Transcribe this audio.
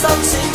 Something